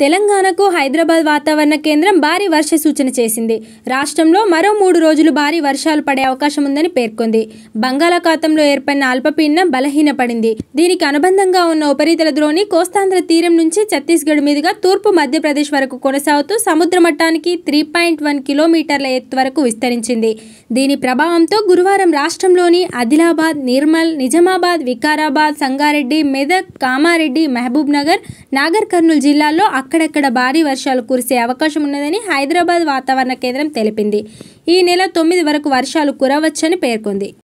తెలంగాణకు హైదరాబాద్ వాతావరణ కేంద్రం భారీ వర్ష సూచన చేసింది. రాష్ట్రంలో మరో మూడు రోజులు భారీ వర్షాలు పడే అవకాశం ఉందని పేర్కొంది. బంగాళాఖాతంలో ఏర్పడిన అల్పపీడనం బలహీనపడింది. దీనికి అనుబంధంగా ఉన్న ఉపరితల ద్రోణి కోస్తాంధ్ర తీరం నుంచి ఛత్తీస్గఢ్ మీదుగా తూర్పు మధ్యప్రదేశ్ వరకు కొనసాగుతూ సముద్ర మట్టానికి త్రీ పాయింట్ వన్ కిలోమీటర్ల ఎత్తు వరకు విస్తరించింది. దీని ప్రభావంతో గురువారం రాష్ట్రంలోని ఆదిలాబాద్ నిర్మల్ నిజామాబాద్ వికారాబాద్ సంగారెడ్డి మెదక్ కామారెడ్డి మహబూబ్ నగర్ నాగర్ కర్నూలు జిల్లాల్లో అక్కడక్కడ భారీ వర్షాలు కురిసే అవకాశం ఉన్నదని హైదరాబాద్ వాతావరణ కేంద్రం తెలిపింది. ఈ నెల తొమ్మిది వరకు వర్షాలు కురవచ్చని పేర్కొంది.